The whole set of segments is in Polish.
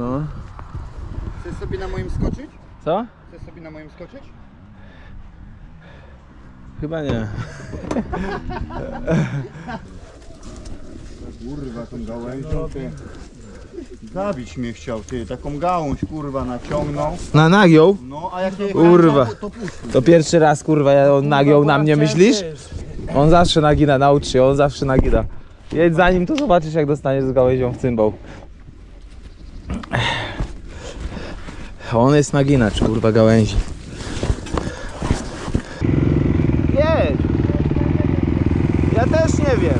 No. Chcesz sobie na moim skoczyć? Co? Chcesz sobie na moim skoczyć? Chyba nie. Kurwa, tą gałęzią ty. Zabić mnie chciał ty, taką gałąź kurwa naciągnął. Na nagiął? No a jak nie Kurwa. to, to puścił. To pierwszy raz kurwa ja on nagiął na mnie, myślisz? On zawsze nagina, naucz się, on zawsze nagina. Jedź za nim, to zobaczysz jak dostaniesz z gałęzią w cymbał. On jest naginacz, kurwa, gałęzi. Jedź! Ja też nie wiem.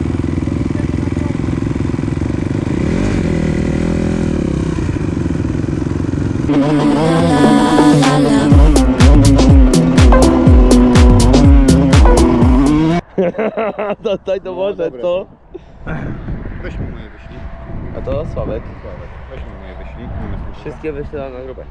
Daj to może dobre. to. Weźmy moje wyślij. A to słabek. Weźmy moje wyślij. Mamy słyszeć. Wszystkie wyślę na grupę.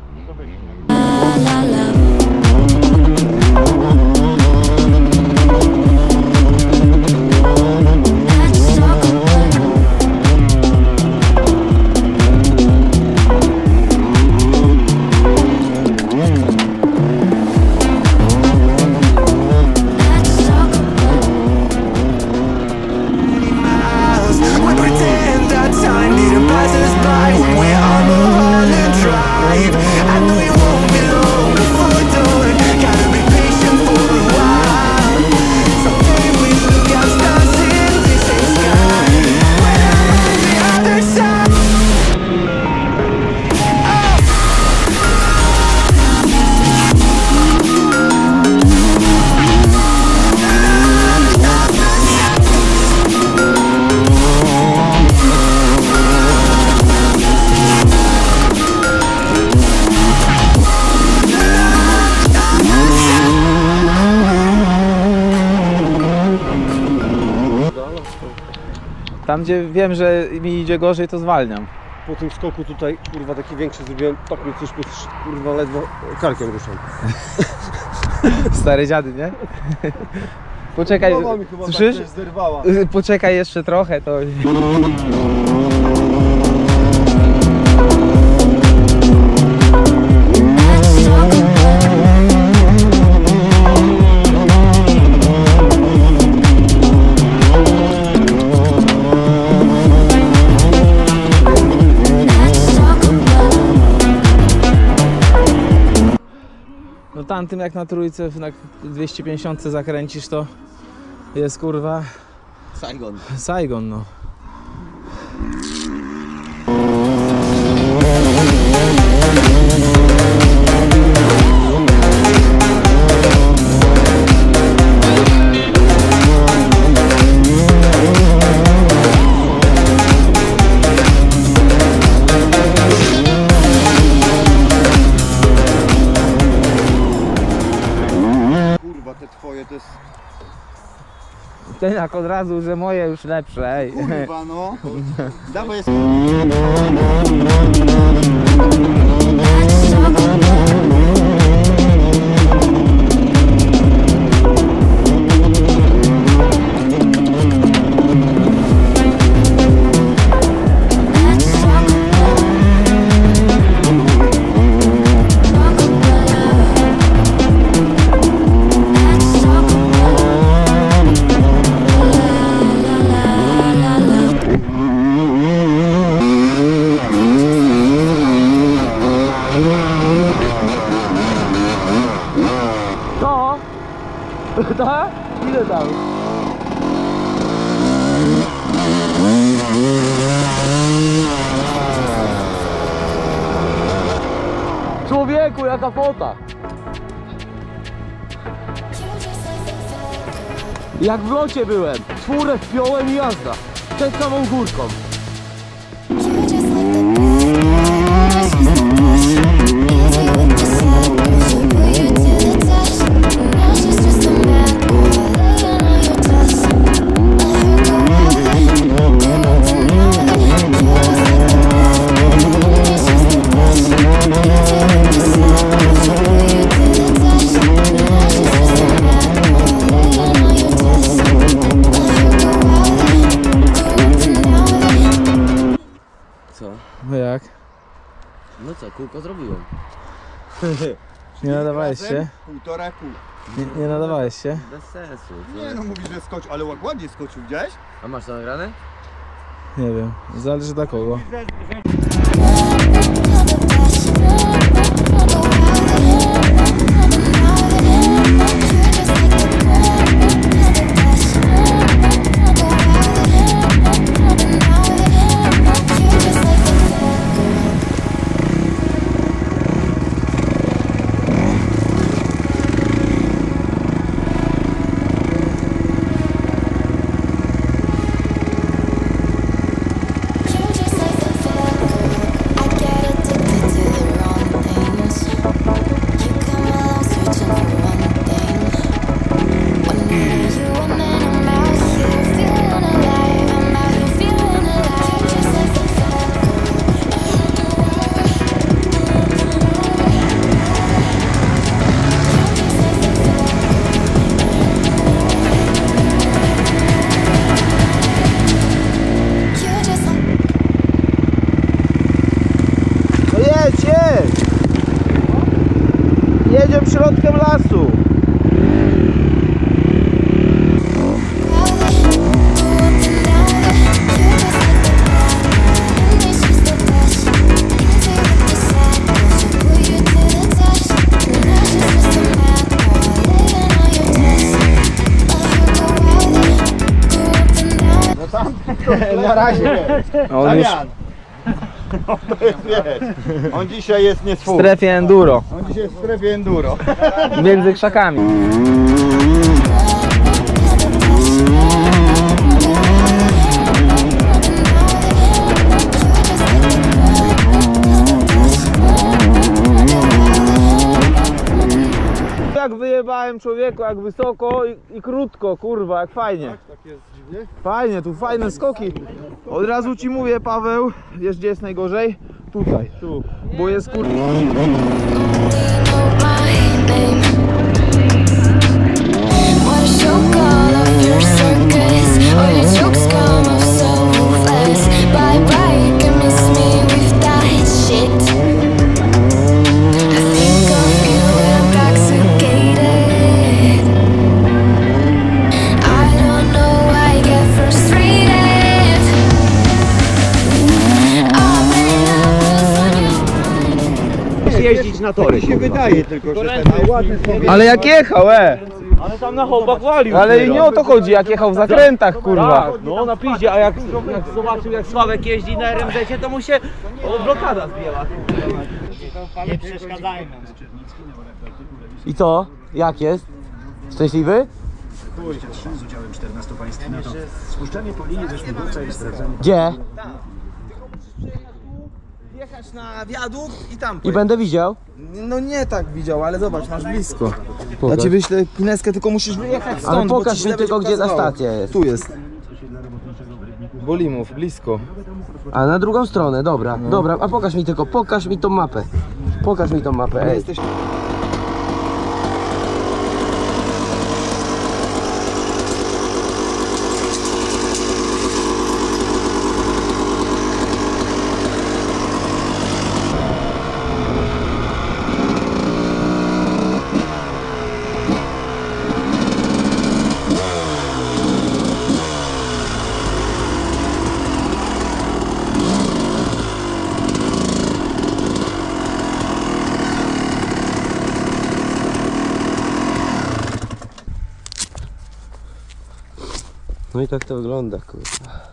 Tam gdzie wiem, że mi idzie gorzej, to zwalniam. Po tym skoku tutaj, kurwa, taki większy zrobiłem, tak mnie coś, kurwa, ledwo karkiem ruszam. Stare dziady, nie? Poczekaj, Głowa mi chyba słyszysz? tak też zerwała. Poczekaj jeszcze trochę, to... Tamtym jak na trójce na 250 zakręcisz to jest kurwa Saigon. Saigon no. To jest Ten jak od razu, że moje już lepsze, ej. kurwa no. Dawaj jest jaka fota! Jak w locie byłem, czwórę wpiąłem i jazda. Przed samą górką. Kółko zrobiłem. Nie nadawałeś się? Półtora kół. Nie, nie nadawałeś się? Bez sensu. Nie no, mówisz, że skoczył, ale ład- ładnie skoczył, widziałeś? A masz to nagrane? Nie wiem, zależy dla kogo. Na razie. On Damian. To jest, wiesz, on dzisiaj jest nie w swój. strefie enduro, On dzisiaj jest w strefie enduro. między krzakami. Jak wyjebałem człowieku, jak wysoko i, i krótko, kurwa, jak fajnie. Fajnie, tu fajne skoki. Od razu ci mówię, Paweł, wiesz gdzie jest najgorzej? Tutaj, tu, bo jest kurwa. Jeździć na tory. Mi się wydaje tylko, że ten ładny Ale jak jechał, e! Ale tam na chłopach walił. Ale i nie o to chodzi, jak jechał w zakrętach, kurwa. Tak, no na piździe, a jak, jak zobaczył jak Sławek jeździ na RMZ, to mu się o, blokada zdjęła. I co? Jak jest? Szczęśliwy? z udziałem 14 państw NATO. Spuszczanie po linii do śmigłowca i sprawdzanie Gdzie? Jechać na wiadukt i tam I będę widział. No nie tak widział, ale zobacz, masz blisko. Ja Pokaż. ci wyślę pineskę, tylko musisz wyjechać stąd, Ale bo pokaż ci źle mi tylko, będzie gdzie ta pokazywało. stacja jest. Tu jest. Bolimów, blisko. A na drugą stronę, dobra, dobra, a pokaż mi tylko, pokaż mi tą mapę. Pokaż mi tą mapę, ej. Jesteś... No i tak to wygląda, kurwa.